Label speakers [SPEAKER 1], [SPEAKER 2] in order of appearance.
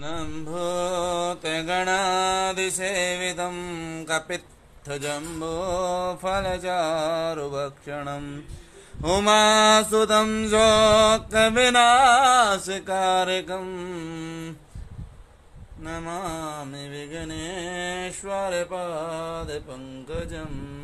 [SPEAKER 1] अनम्भूतगणादिसेवितं कपित्थजम्बूफलचारुभक्षणम् उमासुतं शोकविनाशकारकम् Namami विघ्नेश्वरपादपङ्कजम्